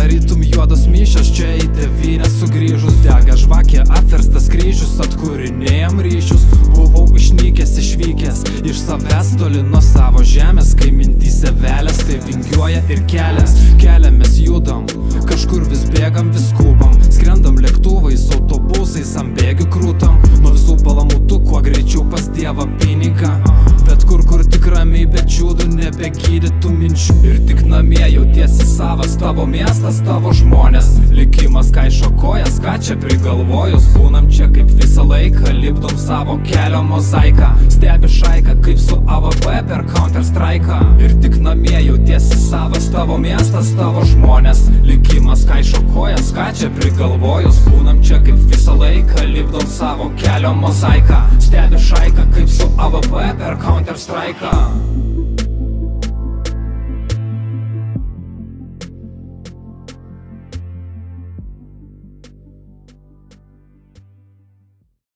tarytum juodos myšios čia į tėvynę sugrįžus. Dega žvakė, apverstas kryžius, atkūrinėjam ryšius. Buvau išnykęs, išvykęs, iš savęs toli nuo savo žemės. Kai mintyse velės, tai vingiuoja ir kelias. Keliamės judam, kažkur vis bėgam, vis skubam. Skrendam lėktuvais, autobusais, ant bėgių krūtam. Nuo visų palamutų, kuo greičiau pas dievą pinigą. Bet kur, kur tik ramybė čiūdų, nebegydytų minčių. Ir tik namie jautiesi savas, tavo miestas, tavo žmonės. Likimas kaišo kojas, ką čia prigalvojus? Būnam čia kaip visą laiką, lipdom savo kelio mozaiką. Stebi šaiką, kaip su AVP per Counter Strike Ir tik namie jautiesi savas, tavo miestas, tavo žmonės. Likimas kaišo kojas, ką čia prigalvojus? Būnam čia kaip visą laiką, lipdom savo kelio mozaiką. Stebi šaiką, kaip su AVP per Counter Strike